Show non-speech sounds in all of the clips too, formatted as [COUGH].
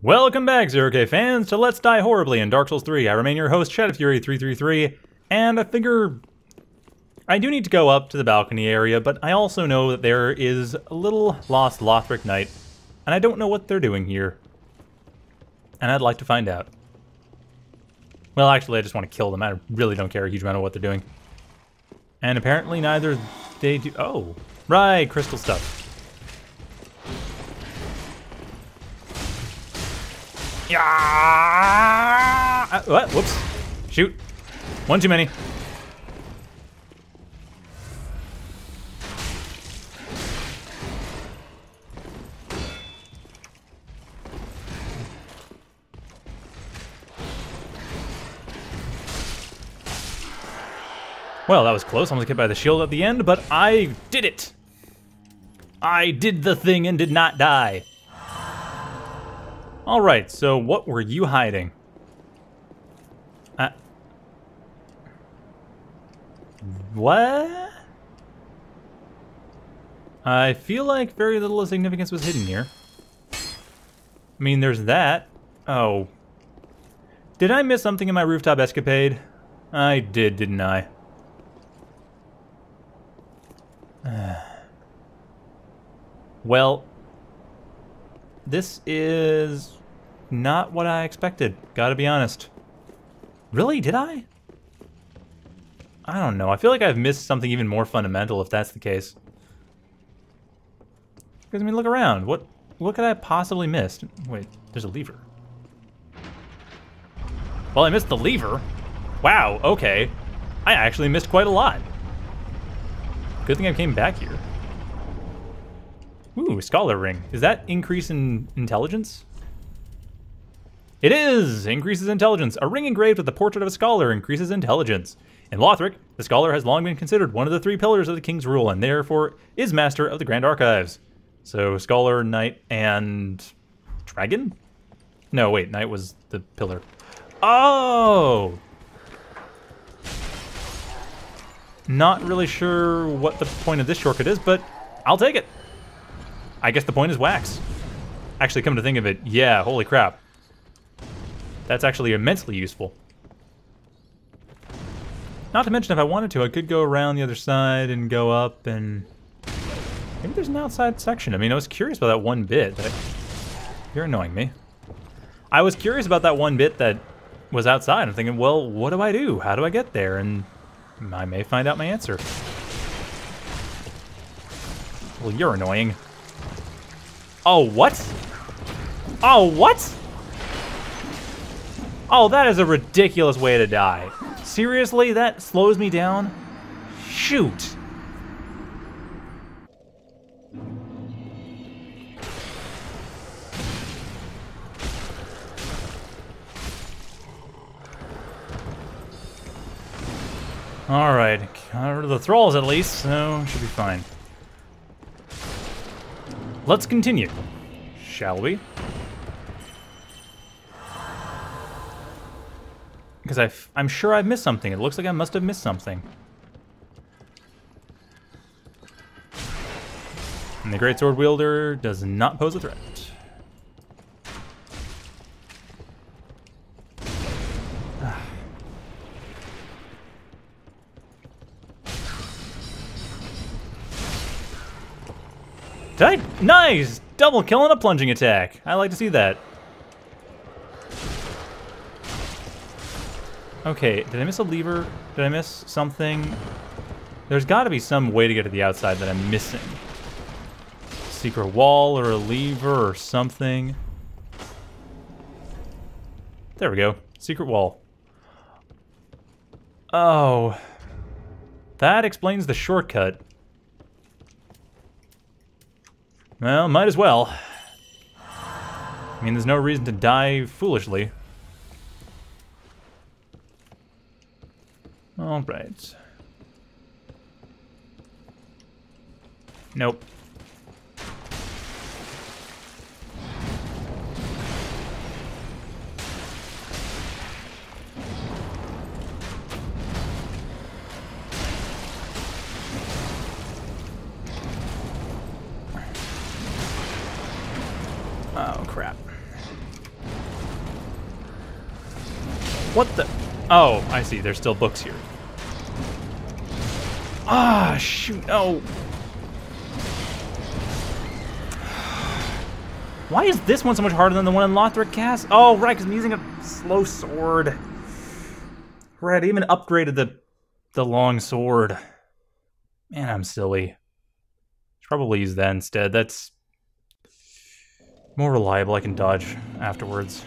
Welcome back, Zero K fans, to Let's Die Horribly in Dark Souls 3. I remain your host, Shadowfury333, and I figure I do need to go up to the balcony area, but I also know that there is a little lost Lothric Knight, and I don't know what they're doing here. And I'd like to find out. Well, actually, I just want to kill them. I really don't care a huge amount of what they're doing. And apparently neither they do... Oh, right, crystal stuff. Yeah! Uh, what? Whoops. Shoot. One too many. Well, that was close. Almost hit by the shield at the end, but I did it. I did the thing and did not die. All right, so what were you hiding? Uh, what? I feel like very little of significance was hidden here. I mean, there's that. Oh. Did I miss something in my rooftop escapade? I did, didn't I? [SIGHS] well, this is not what I expected, gotta be honest. Really, did I? I don't know, I feel like I've missed something even more fundamental if that's the case. Because, I mean, look around. What what could I possibly miss? Wait, there's a lever. Well, I missed the lever. Wow, okay. I actually missed quite a lot. Good thing I came back here. Ooh, Scholar Ring. Is that increase in intelligence? It is! Increases intelligence. A ring engraved with the portrait of a scholar increases intelligence. In Lothric, the scholar has long been considered one of the three pillars of the king's rule and therefore is master of the Grand Archives. So, scholar, knight, and... dragon? No, wait, knight was the pillar. Oh! Not really sure what the point of this shortcut is, but I'll take it. I guess the point is wax. Actually, come to think of it, yeah, holy crap. That's actually immensely useful. Not to mention, if I wanted to, I could go around the other side and go up and... Maybe there's an outside section. I mean, I was curious about that one bit. But You're annoying me. I was curious about that one bit that was outside. I'm thinking, well, what do I do? How do I get there? And I may find out my answer. Well, you're annoying. Oh, what? Oh, what? Oh, that is a ridiculous way to die. Seriously? That slows me down? Shoot. Alright, got rid of the thralls at least, so should be fine. Let's continue, shall we? Because I'm sure I've missed something. It looks like I must have missed something. And the Great Sword Wielder does not pose a threat. [SIGHS] Did I? Nice! Double kill and a plunging attack. I like to see that. Okay, did I miss a lever? Did I miss something? There's got to be some way to get to the outside that I'm missing. Secret wall or a lever or something. There we go. Secret wall. Oh. That explains the shortcut. Well, might as well. I mean, there's no reason to die foolishly. All right. Nope. Oh, crap. What the? Oh, I see. There's still books here. Ah, shoot. Oh. Why is this one so much harder than the one in Lothric Cast? Oh, right, because I'm using a slow sword. Right, I even upgraded the the long sword. Man, I'm silly. Should probably use that instead. That's more reliable. I can dodge afterwards.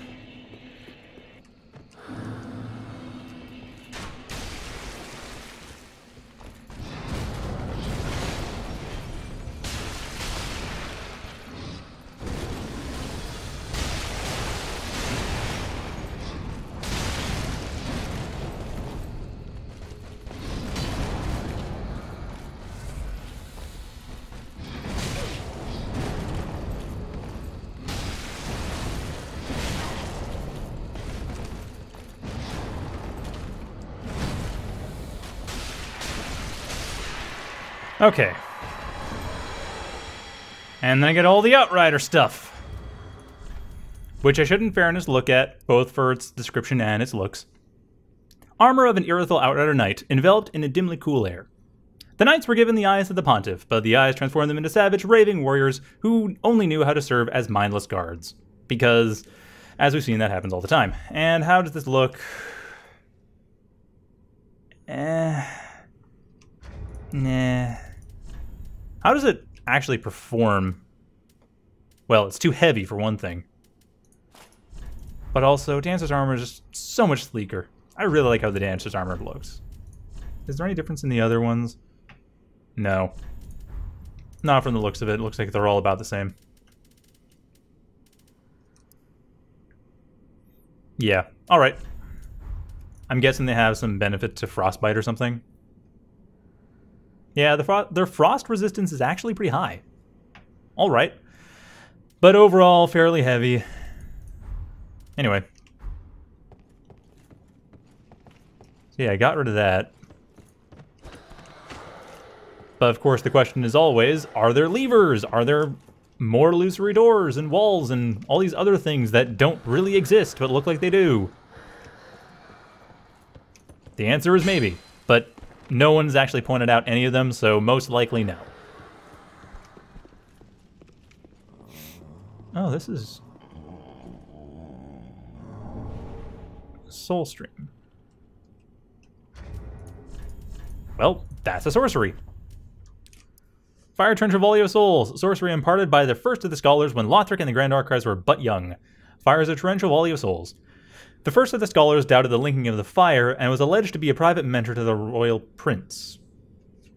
Okay. And then I get all the Outrider stuff. Which I should, in fairness, look at, both for its description and its looks. Armor of an Irithyll Outrider Knight, enveloped in a dimly cool air. The knights were given the eyes of the pontiff, but the eyes transformed them into savage, raving warriors who only knew how to serve as mindless guards. Because, as we've seen, that happens all the time. And how does this look? Eh. Nah. How does it actually perform? Well, it's too heavy for one thing. But also, Dancer's armor is just so much sleeker. I really like how the Dancer's armor looks. Is there any difference in the other ones? No. Not from the looks of it. It looks like they're all about the same. Yeah. Alright. I'm guessing they have some benefit to frostbite or something. Yeah, the fro their frost resistance is actually pretty high. All right. But overall, fairly heavy. Anyway. So yeah, I got rid of that. But of course, the question is always, are there levers? Are there more illusory doors and walls and all these other things that don't really exist but look like they do? The answer is maybe, but no one's actually pointed out any of them, so most likely no. Oh, this is... Soul Stream. Well, that's a sorcery. Fire Trench of Volley of Souls, sorcery imparted by the first of the scholars when Lothric and the Grand Archives were but young. Fires a torrential volley of souls. The first of the scholars doubted the linking of the fire and was alleged to be a private mentor to the royal prince.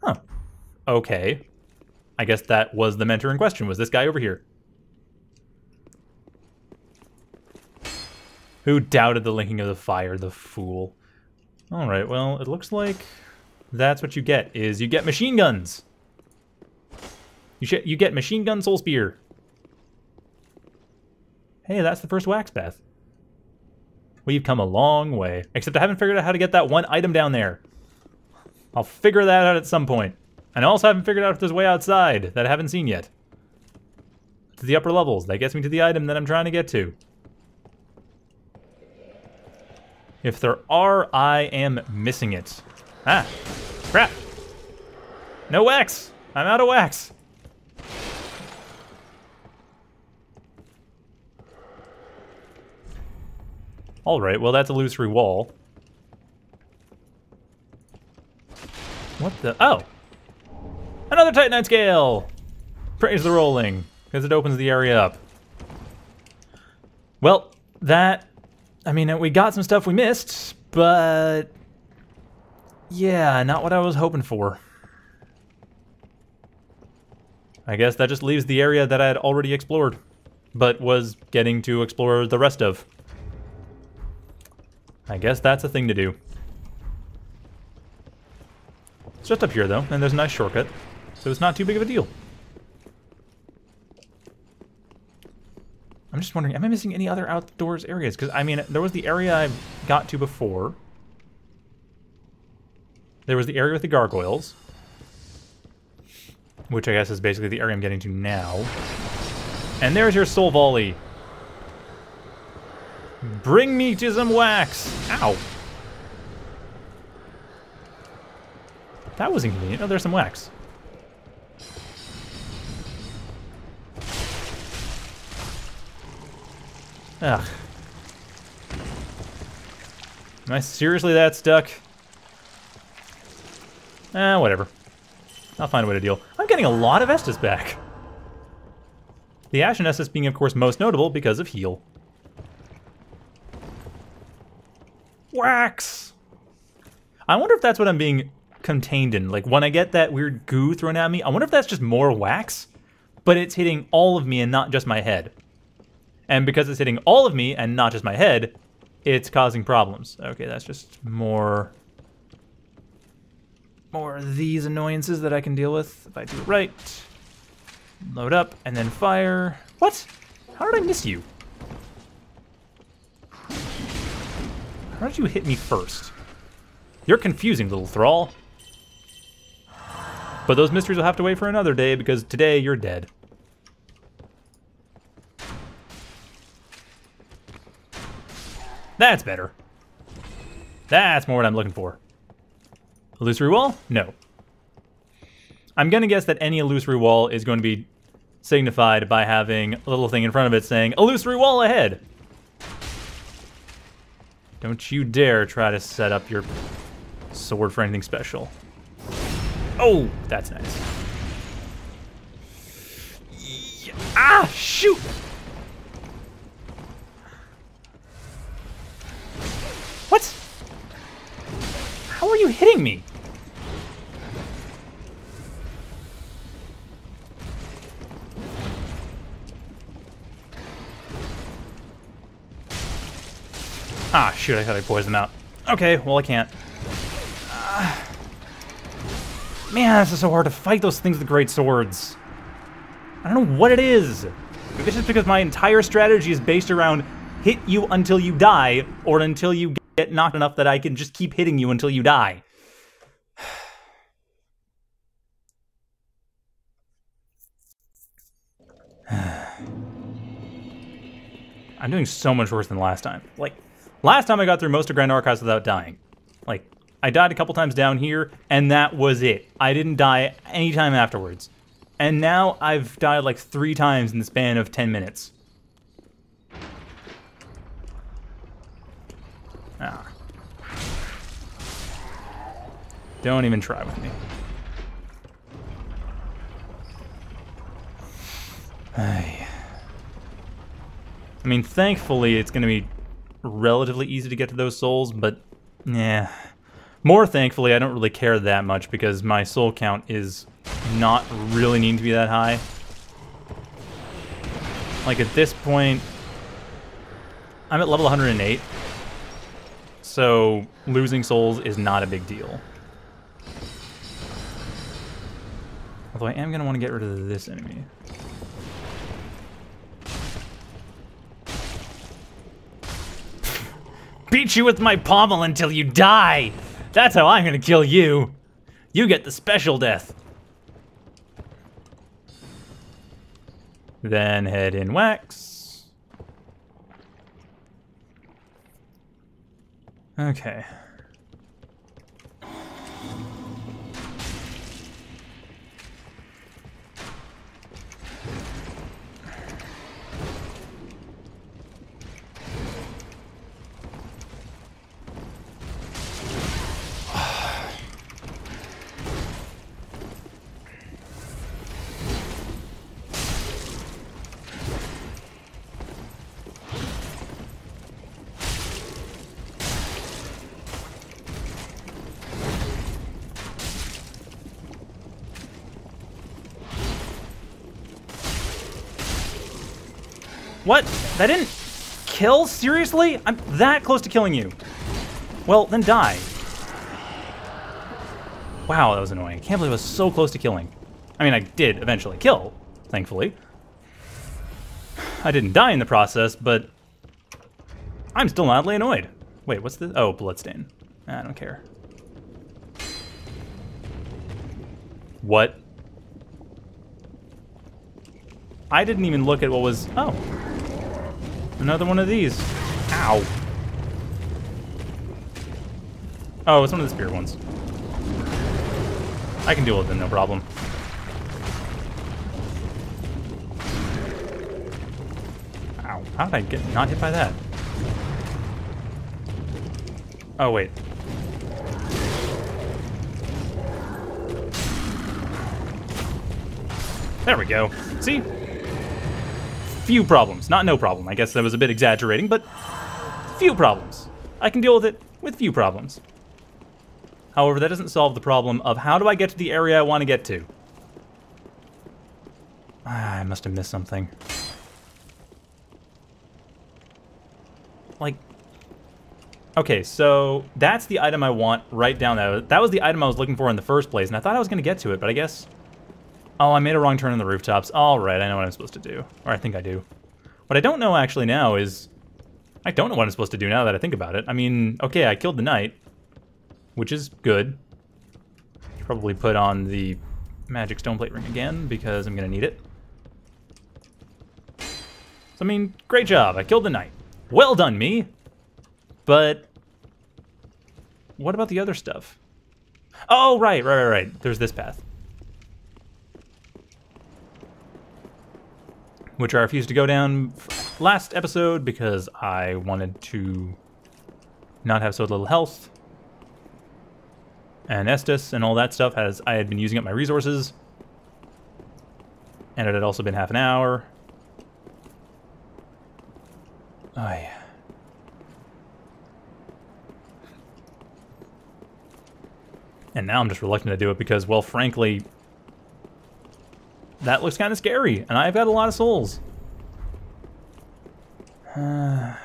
Huh. Okay. I guess that was the mentor in question, was this guy over here. Who doubted the linking of the fire, the fool. Alright, well, it looks like that's what you get, is you get machine guns. You, you get machine gun soul spear. Hey, that's the first wax bath. We've come a long way. Except I haven't figured out how to get that one item down there. I'll figure that out at some point. And I also haven't figured out if there's a way outside that I haven't seen yet. To the upper levels. That gets me to the item that I'm trying to get to. If there are, I am missing it. Ah, crap. No wax. I'm out of wax. Alright, well that's a illusory wall. What the? Oh! Another Titanite scale! Praise the rolling, because it opens the area up. Well, that... I mean, we got some stuff we missed, but... Yeah, not what I was hoping for. I guess that just leaves the area that I had already explored, but was getting to explore the rest of. I guess that's a thing to do. It's just up here, though, and there's a nice shortcut, so it's not too big of a deal. I'm just wondering, am I missing any other outdoors areas? Because, I mean, there was the area I got to before. There was the area with the gargoyles. Which I guess is basically the area I'm getting to now. And there's your soul volley. Bring me to some wax. Ow. That was inconvenient. Oh, there's some wax. Ugh. Am I seriously that stuck? Eh, whatever. I'll find a way to deal. I'm getting a lot of Estus back. The Ashen Estus being, of course, most notable because of heal. Wax! I wonder if that's what I'm being contained in. Like, when I get that weird goo thrown at me, I wonder if that's just more wax, but it's hitting all of me and not just my head. And because it's hitting all of me and not just my head, it's causing problems. Okay, that's just more... More of these annoyances that I can deal with if I do it right. Load up, and then fire. What? How did I miss you? How did you hit me first? You're confusing, little thrall. But those mysteries will have to wait for another day, because today you're dead. That's better. That's more what I'm looking for. Illusory wall? No. I'm to guess that any illusory wall is going to be signified by having a little thing in front of it saying, illusory wall ahead. Don't you dare try to set up your sword for anything special. Oh, that's nice. Yeah. Ah, shoot! What? How are you hitting me? Ah, shoot, I thought I poisoned out. Okay, well, I can't. Uh, man, this is so hard to fight those things with great swords. I don't know what it is. Maybe it's just because my entire strategy is based around hit you until you die, or until you get knocked enough that I can just keep hitting you until you die. [SIGHS] I'm doing so much worse than last time. Like, last time I got through most of Grand Archives without dying. Like, I died a couple times down here, and that was it. I didn't die anytime afterwards. And now I've died like three times in the span of 10 minutes. Ah. Don't even try with me. I mean, thankfully, it's going to be relatively easy to get to those souls, but yeah. More thankfully, I don't really care that much because my soul count is not really needing to be that high. Like at this point, I'm at level 108, so losing souls is not a big deal. Although I am going to want to get rid of this enemy. Beat you with my pommel until you die! That's how I'm to kill you! You get the special death. Then head in wax. Okay. What? That didn't kill? Seriously? I'm that close to killing you. Well, then die. Wow, that was annoying. I can't believe I was so close to killing. I mean, I did eventually kill, thankfully. I didn't die in the process, but I'm still mildly annoyed. Wait, what's this? Oh, Bloodstain. I don't care. What? I didn't even look at what was... Oh. Another one of these. Ow. Oh, it's one of the spear ones. I can deal with them, no problem. Ow. How did I get not hit by that? Oh, wait. There we go. See? Few problems. Not no problem. I guess that was a bit exaggerating, but few problems. I can deal with it with few problems. However, that doesn't solve the problem of how do I get to the area I want to get to? Ah, I must have missed something. Like, okay, so that's the item I want right down there. That was the item I was looking for in the first place, and I thought I was going to get to it, but I guess Oh, I made a wrong turn on the rooftops. All right, I know what I'm supposed to do. Or I think I do. What I don't know actually now is... I don't know what I'm supposed to do now that I think about it. I mean, okay, I killed the knight, which is good. Probably put on the magic stone plate ring again because I'm going to need it. So, I mean, great job. I killed the knight. Well done, me. But what about the other stuff? Oh, right, right, right, right. There's this path. Which I refused to go down last episode because I wanted to not have so little health. And Estus and all that stuff as I had been using up my resources. And it had also been half an hour. Oh, yeah. And now I'm just reluctant to do it because, well, frankly, that looks kind of scary, and I've got a lot of souls. [SIGHS]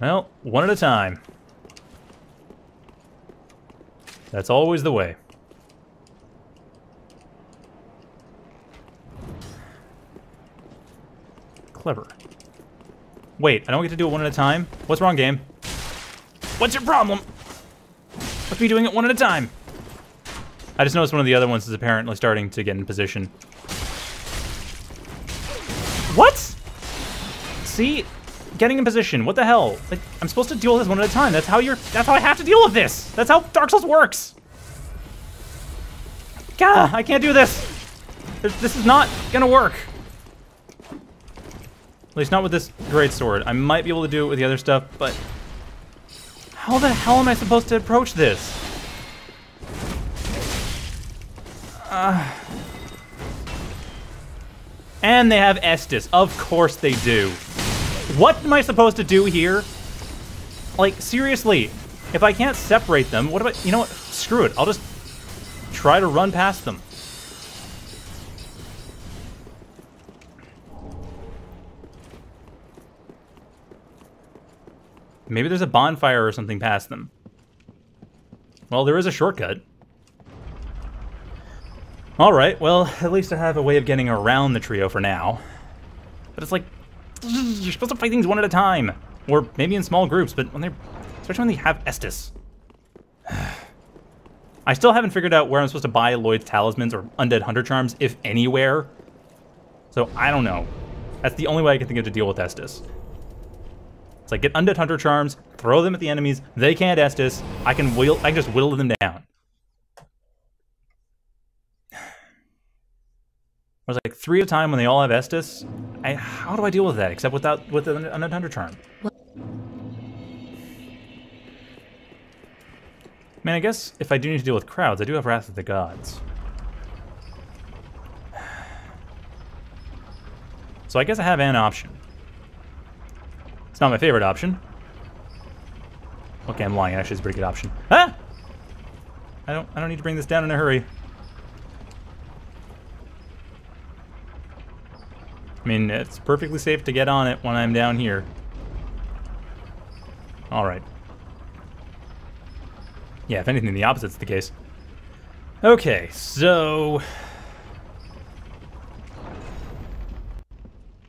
Well, one at a time. That's always the way. Clever. Wait, I don't get to do it one at a time? What's wrong, game? What's your problem? Must be doing it one at a time. I just noticed one of the other ones is apparently starting to get in position. What? See? Getting in position. What the hell? Like, I'm supposed to deal with this one at a time. That's how you're... That's how I have to deal with this. That's how Dark Souls works. Gah, I can't do this. This is not gonna work least not with this great sword. I might be able to do it with the other stuff, but how the hell am I supposed to approach this? Uh, and they have Estus. Of course they do. What am I supposed to do here? Like, seriously, if I can't separate them, what about, you know what, screw it. I'll just try to run past them. Maybe there's a bonfire or something past them. Well, there is a shortcut. Alright, well, at least I have a way of getting around the trio for now. But it's like, [LAUGHS] you're supposed to fight things one at a time. Or maybe in small groups, but when they're, especially when they have Estus. [SIGHS] I still haven't figured out where I'm supposed to buy Lloyd's Talismans or Undead Hunter Charms, if anywhere. So I don't know. That's the only way I can think of to deal with Estus. It's like get undead hunter charms, throw them at the enemies. They can't Estus. I can wheel. I can just whittle them down. [SIGHS] I was like three at a time when they all have Estus. I, how do I deal with that except without with an undead hunter charm? I mean, I guess if I do need to deal with crowds, I do have Wrath of the Gods. [SIGHS] So I guess I have an option. It's not my favorite option. Okay, I'm lying. Actually, it's a pretty good option. Ah! I don't. I don't need to bring this down in a hurry. I mean, it's perfectly safe to get on it when I'm down here. All right. Yeah, if anything, the opposite's the case. Okay, so...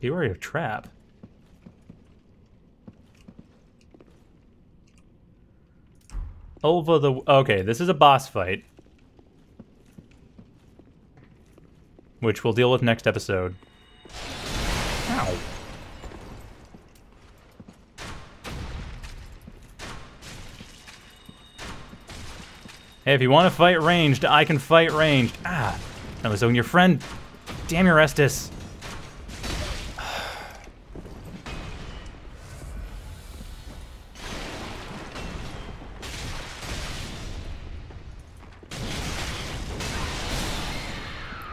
Be wary of trap. Over the... Okay, this is a boss fight. Which we'll deal with next episode. Ow. Hey, if you want to fight ranged, I can fight ranged. Ah, that was on your friend. Damn your Estus.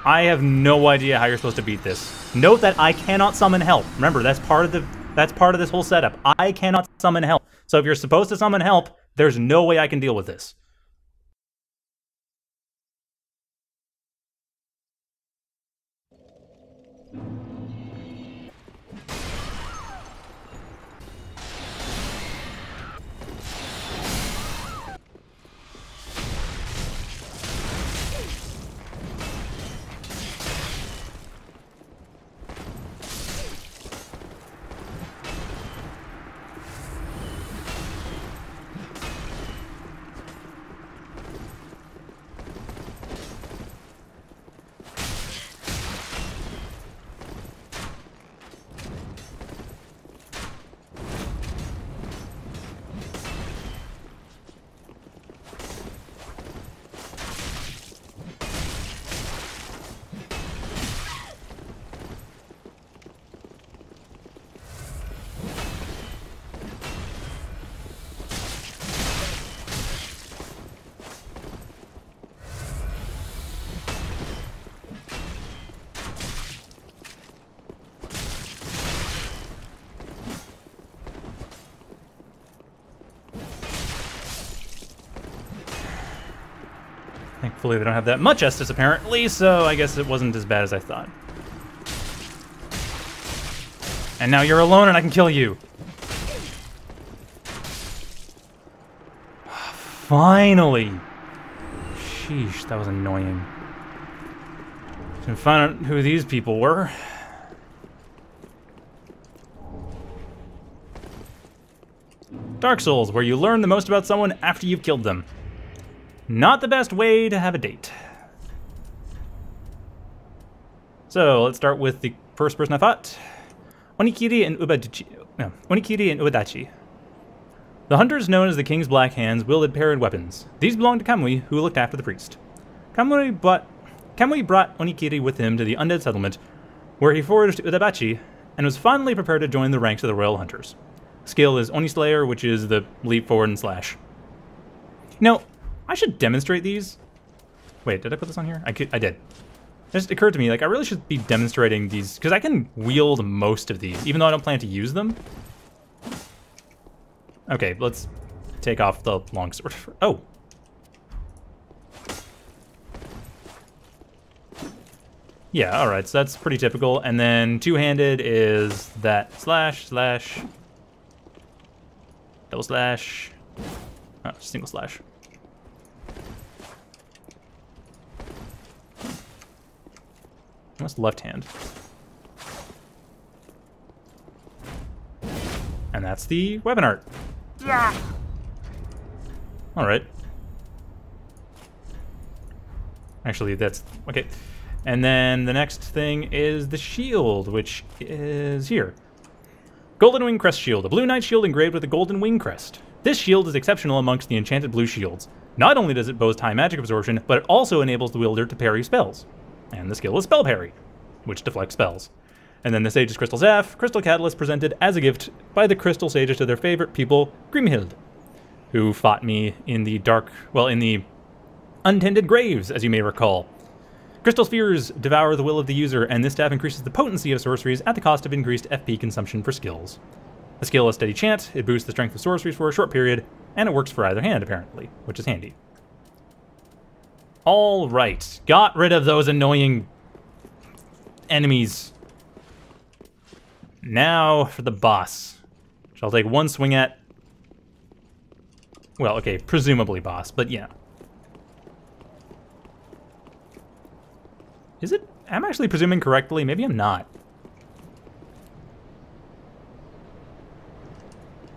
I have no idea how you're supposed to beat this. Note that I cannot summon help. Remember, that's part of the that's part of this whole setup. I cannot summon help. So if you're supposed to summon help, there's no way I can deal with this. Thankfully, they don't have that much Estus, apparently, so I guess it wasn't as bad as I thought. And now you're alone and I can kill you. [SIGHS] Finally! Sheesh, that was annoying. To find out who these people were. Dark Souls, where you learn the most about someone after you've killed them. Not the best way to have a date. So let's start with the first person I fought. Onikiri and Ubadachi. No, Onikiri and Ubadachi. The hunters known as the King's Black Hands wielded paired weapons. These belonged to Kamui, who looked after the priest. Kamui brought, Kamui brought Onikiri with him to the undead settlement, where he foraged Ubadachi and was finally prepared to join the ranks of the royal hunters. Skill is Oni Slayer, which is the leap forward and slash. Now, I should demonstrate these. Wait, did I put this on here? I, could, I did. It just occurred to me, like, I really should be demonstrating these, because I can wield most of these, even though I don't plan to use them. Okay, let's take off the longsword. [LAUGHS] Oh. Yeah, alright, so that's pretty typical. And then two-handed is that slash, slash, double slash, oh, single slash. What's left hand? And that's the weapon art. Yeah. All right. Actually, that's okay. And then the next thing is the shield, which is here. Golden Wing Crest Shield, a blue knight shield engraved with a golden wing crest. This shield is exceptional amongst the enchanted blue shields. Not only does it boast high magic absorption, but it also enables the wielder to parry spells. And the skill is Spell Parry, which deflects spells. And then the Sage's Crystal Staff, Crystal Catalyst presented as a gift by the Crystal Sages to their favorite people, Grimhild, who fought me in the dark, well, in the untended graves, as you may recall. Crystal Spheres devour the will of the user, and this staff increases the potency of sorceries at the cost of increased FP consumption for skills. The skill is Steady Chant, it boosts the strength of sorceries for a short period, and it works for either hand, apparently, which is handy. All right, got rid of those annoying enemies. Now for the boss, which I'll take one swing at. Well, okay, presumably boss, but yeah. Is it? I'm actually presuming correctly. Maybe I'm not.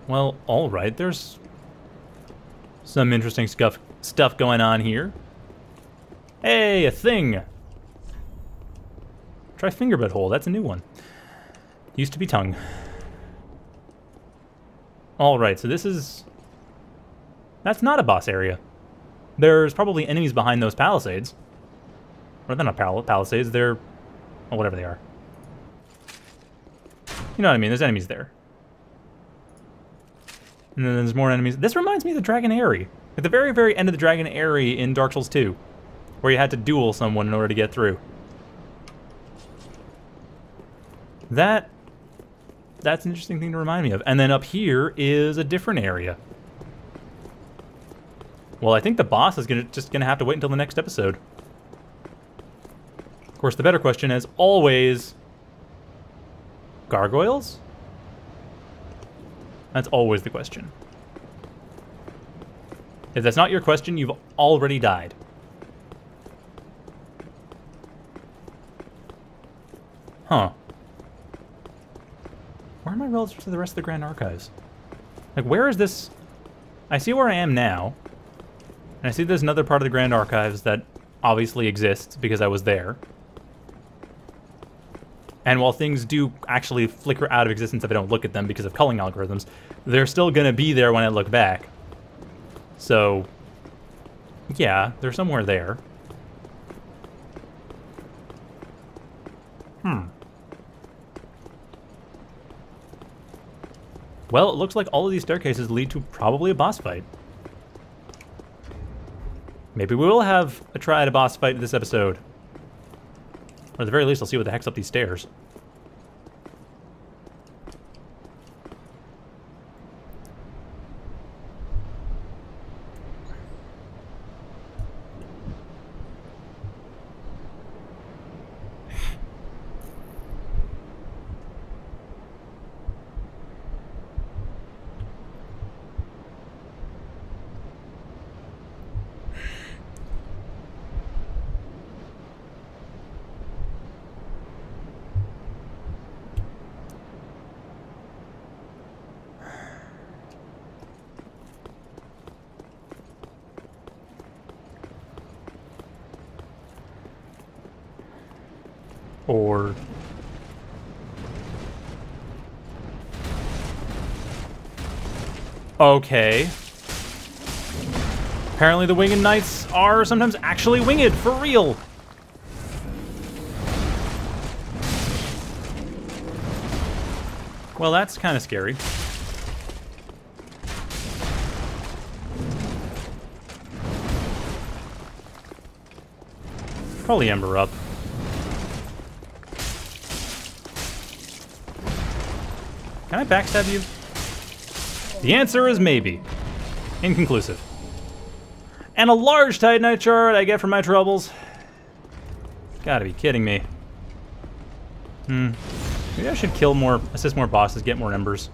Well, alright, there's Some interesting stuff stuff going on here. Hey, a thing. Try finger fingerbud hole. That's a new one. Used to be tongue. All right, so this is... That's not a boss area. There's probably enemies behind those palisades. Or they're not pal palisades, they're... Well, whatever they are. You know what I mean, there's enemies there. And then there's more enemies. This reminds me of the Dragon Aerie. At the very, very end of the Dragon Aerie in Dark Souls 2. Where you had to duel someone in order to get through. That... That's an interesting thing to remind me of. And then up here is a different area. Well, I think the boss is gonna just gonna have to wait until the next episode. Of course, the better question is always gargoyles. That's always the question. If that's not your question, you've already died. Huh. Where am I relative to the rest of the Grand Archives? Like, where is this... I see where I am now. And I see there's another part of the Grand Archives that obviously exists because I was there. And while things do actually flicker out of existence if I don't look at them because of culling algorithms, they're still going to be there when I look back. So, yeah, they're somewhere there. Hmm. Well, it looks like all of these staircases lead to probably a boss fight. Maybe we will have a try at a boss fight in this episode. Or at the very least, I'll see what the heck's up these stairs. Or Okay. Apparently the Winged Knights are sometimes actually winged, for real. Well, that's kind of scary. Probably Ember up. I backstab you? The answer is maybe. Inconclusive. And a large Titanite shard I get for my troubles. Gotta be kidding me. Hmm. Maybe I should kill more, assist more bosses, get more embers.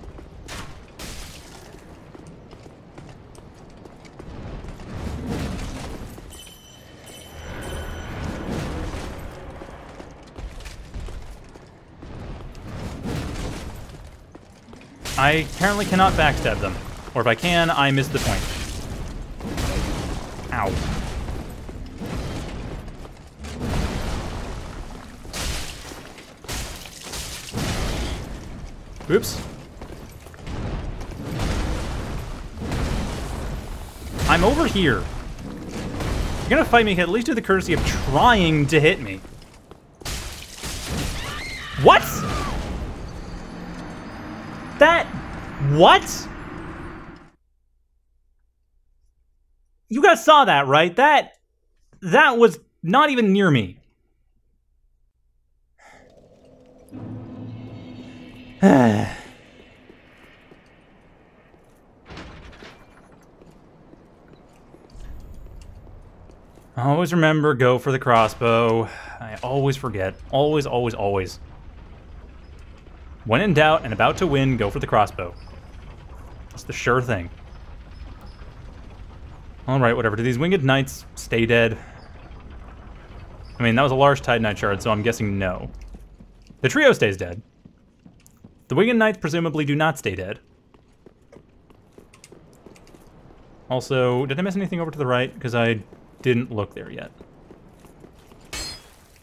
I apparently cannot backstab them. Or if I can, I miss the point. Ow. Oops. I'm over here. You're gonna fight me, at least do the courtesy of trying to hit me. What? You guys saw that, right? That... That was not even near me. [SIGHS] always remember, go for the crossbow. I always forget. Always, always, always. When in doubt and about to win, go for the crossbow. That's the sure thing. Alright, whatever. Do these winged knights stay dead? I mean, that was a large Titanite shard, so I'm guessing no. The trio stays dead. The winged knights presumably do not stay dead. Also, did I miss anything over to the right? Because I didn't look there yet.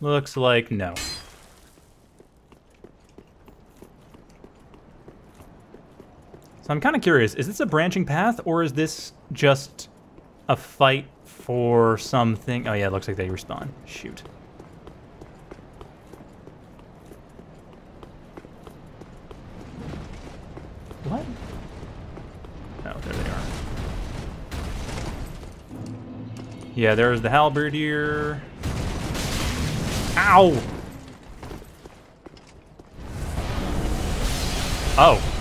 Looks like no. So I'm kind of curious, is this a branching path, or is this just a fight for something? Oh yeah, it looks like they respawn. Shoot. What? Oh, there they are. Yeah, there's the halberdier. Ow! Oh.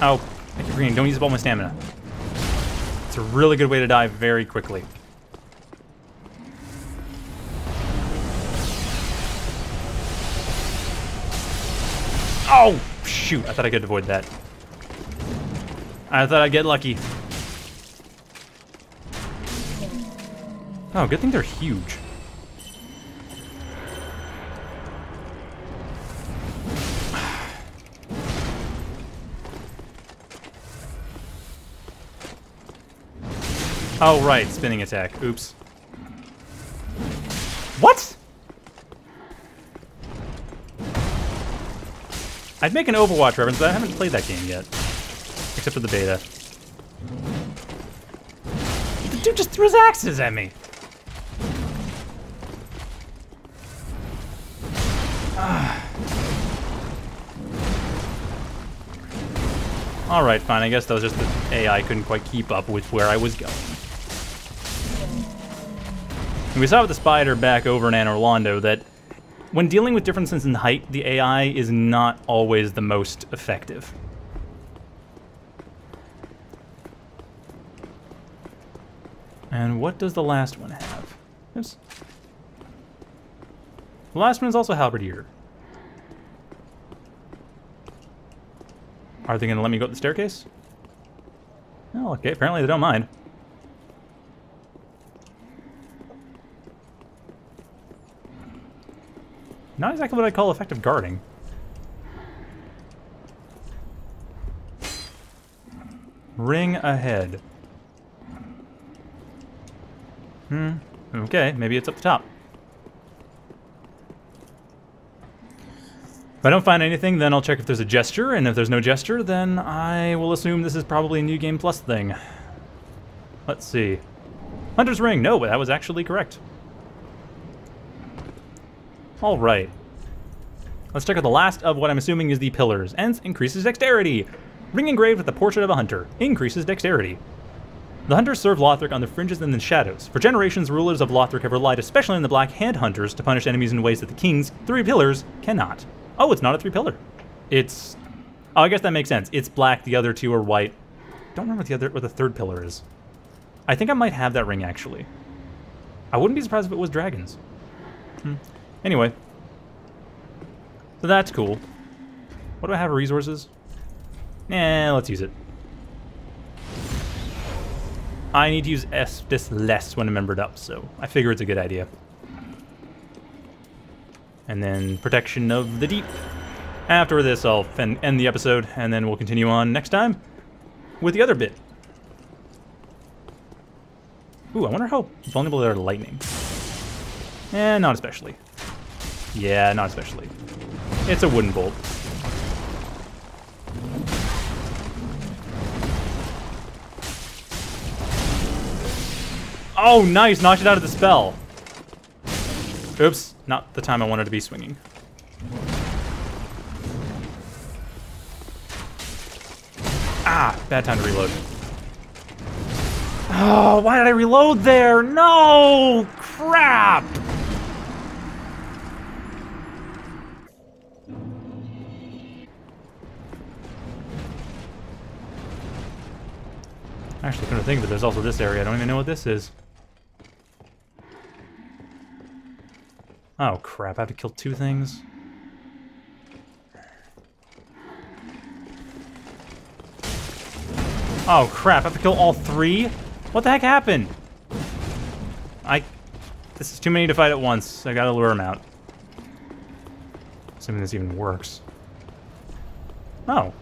Oh, I keep forgetting, don't use up all my stamina. It's a really good way to die very quickly. Oh, shoot. I thought I could avoid that. I thought I'd get lucky. Oh, good thing they're huge. Oh, right. Spinning attack. Oops. What? I'd make an Overwatch reference, but I haven't played that game yet. Except for the beta. The dude just threw his axes at me. [SIGHS] Alright, fine. I guess that was just the AI couldn't quite keep up with where I was going. And we saw with the spider back over in Anor Londo that when dealing with differences in height, the AI is not always the most effective. And what does the last one have? Oops. The last one is also Halberdier. Are they going to let me go up the staircase? Oh, okay. Apparently they don't mind. Not exactly what I call effective guarding. Ring ahead. Hmm. Okay, maybe it's up the top. If I don't find anything, then I'll check if there's a gesture, and if there's no gesture, then I will assume this is probably a New Game Plus thing. Let's see. Hunter's Ring. No, that was actually correct. All right. Let's check out the last of what I'm assuming is the pillars. And increases dexterity. Ring engraved with the portrait of a hunter. Increases dexterity. The hunters serve Lothric on the fringes and the shadows. For generations, rulers of Lothric have relied especially on the Black Hand Hunters to punish enemies in ways that the king's three pillars cannot. Oh, it's not a three pillar. It's... Oh, I guess that makes sense. It's black, the other two are white. Don't remember what the other what the third pillar is. I think I might have that ring, actually. I wouldn't be surprised if it was dragons. Hmm. Anyway. So that's cool. What do I have resources? Nah, let's use it. I need to use S this less when I'm embered up, so I figure it's a good idea. And then Protection of the Deep. After this, I'll end the episode, and then we'll continue on next time with the other bit. Ooh, I wonder how vulnerable they are to lightning. Eh, not especially. Yeah, not especially. It's a wooden bolt. Oh, nice! Knocked it out of the spell. Oops, not the time I wanted to be swinging. Ah, bad time to reload. Oh, why did I reload there? No! Crap! Actually, come to think of it, there's also this area. I don't even know what this is. Oh, crap. I have to kill two things? Oh, crap. I have to kill all three? What the heck happened? I... This is too many to fight at once. I gotta lure him out. Assuming this even works. Oh.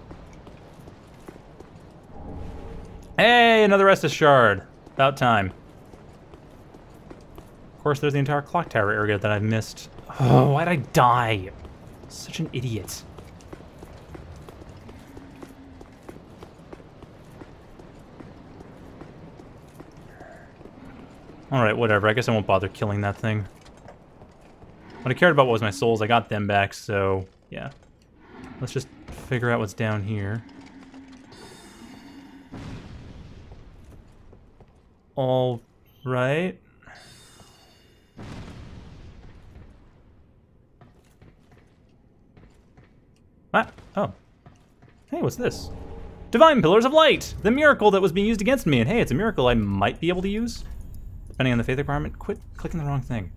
Hey, another Estus shard. About time. Of course, there's the entire clock tower area that I've missed. Oh, [SIGHS] why'd I die? Such an idiot. Alright, whatever. I guess I won't bother killing that thing. What I cared about was my souls. I got them back, so yeah. Let's just figure out what's down here. All right. Ah, oh. Hey, what's this? Divine Pillars of Light! The miracle that was being used against me, and hey, it's a miracle I might be able to use? Depending on the faith requirement. Quit clicking the wrong thing.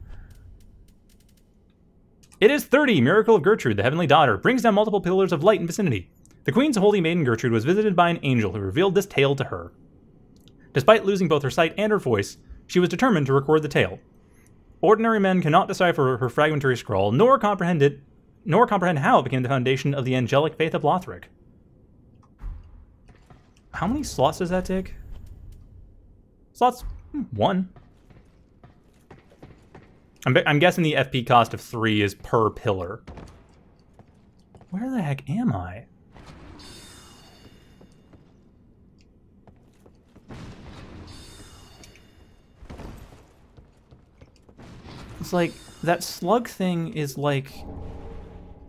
It is 30, Miracle of Gertrude, the Heavenly Daughter, brings down multiple pillars of light in vicinity. The Queen's holy maiden Gertrude was visited by an angel who revealed this tale to her. Despite losing both her sight and her voice, she was determined to record the tale. Ordinary men cannot decipher her fragmentary scroll, nor comprehend it, nor comprehend how it became the foundation of the angelic faith of Lothric. How many slots does that take? Slots one. I'm, I'm guessing the FP cost of three is per pillar. Where the heck am I? It's like, that slug thing is like...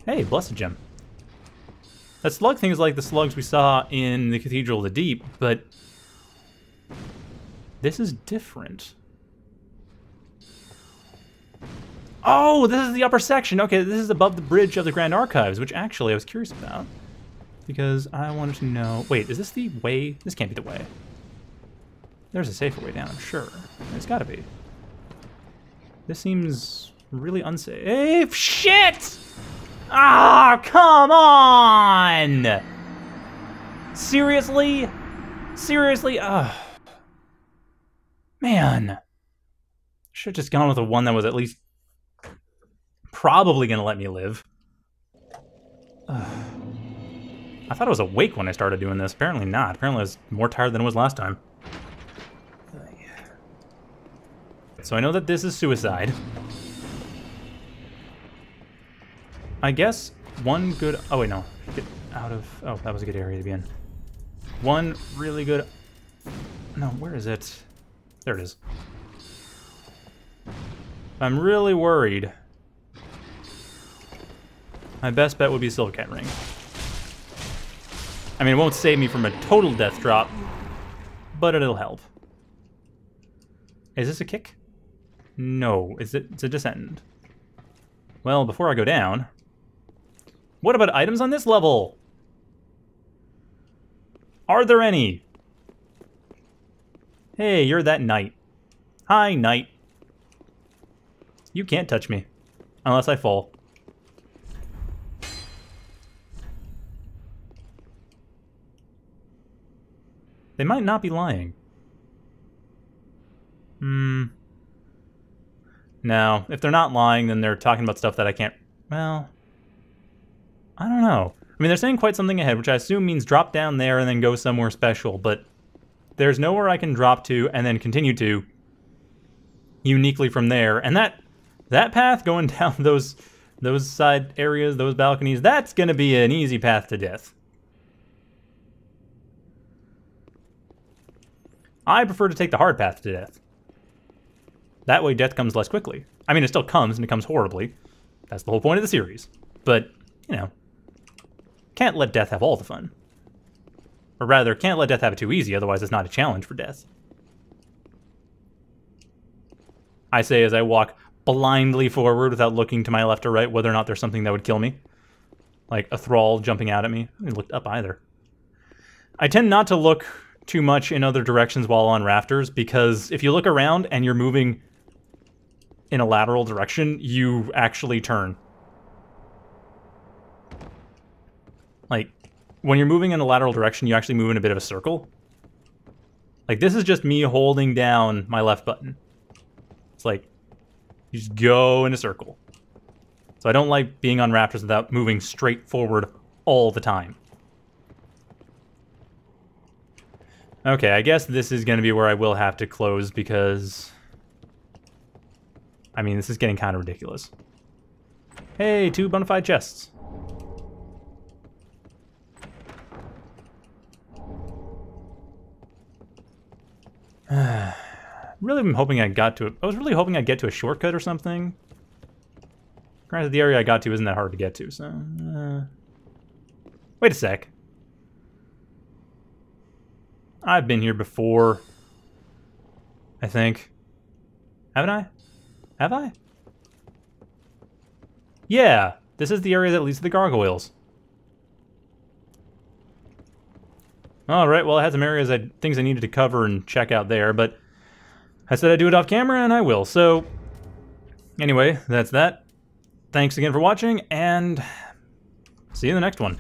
Hey, Blessed Gem. That slug thing is like the slugs we saw in the Cathedral of the Deep, but... This is different. Oh, this is the upper section. Okay, this is above the bridge of the Grand Archives, which actually I was curious about. Because I wanted to know... Wait, is this the way? This can't be the way. There's a safer way down, I'm sure. It's gotta be. This seems really unsafe. Shit! Ah, come on! Seriously? Seriously? Ugh. Man. Should have just gone with the one that was at least probably gonna let me live. Ugh. I thought I was awake when I started doing this. Apparently not. Apparently I was more tired than I was last time. So I know that this is suicide. I guess one good... Oh, wait, no. Get out of... Oh, that was a good area to be in. One really good... No, where is it? There it is. I'm really worried. My best bet would be Silvercat Ring. I mean, it won't save me from a total death drop, but it'll help. Is this a kick? No, is it, it's a descend. Well, before I go down, what about items on this level? Are there any? Hey, you're that knight. Hi, knight. You can't touch me. Unless I fall. They might not be lying. Hmm. No, if they're not lying, then they're talking about stuff that I can't... Well... I don't know. I mean, they're saying quite something ahead, which I assume means drop down there and then go somewhere special, but there's nowhere I can drop to and then continue to uniquely from there. And that that path going [LAUGHS] down those those side areas, those balconies, that's going to be an easy path to death. I prefer to take the hard path to death. That way death comes less quickly. I mean, it still comes, and it comes horribly. That's the whole point of the series. But, you know, can't let death have all the fun. Or rather, can't let death have it too easy, otherwise it's not a challenge for death. I say as I walk blindly forward without looking to my left or right whether or not there's something that would kill me. Like a thrall jumping out at me. I looked up either. I tend not to look too much in other directions while on rafters because if you look around and you're moving in a lateral direction, you actually turn. Like, when you're moving in a lateral direction, you actually move in a bit of a circle. Like, this is just me holding down my left button. It's like, You just go in a circle. So I don't like being on raptors without moving straight forward all the time. Okay, I guess this is going to be where I will have to close because... I mean, this is getting kind of ridiculous. Hey, two bona fide chests. [SIGHS] really been hoping I got to it. I was really hoping I'd get to a shortcut or something. Granted, the area I got to isn't that hard to get to, so... Uh... Wait a sec. I've been here before. I think. Haven't I? Have I? Yeah, this is the area that leads to the gargoyles. Alright, well I had some areas, I, things I needed to cover and check out there, but I said I'd do it off camera, and I will. So, anyway, that's that. Thanks again for watching, and see you in the next one.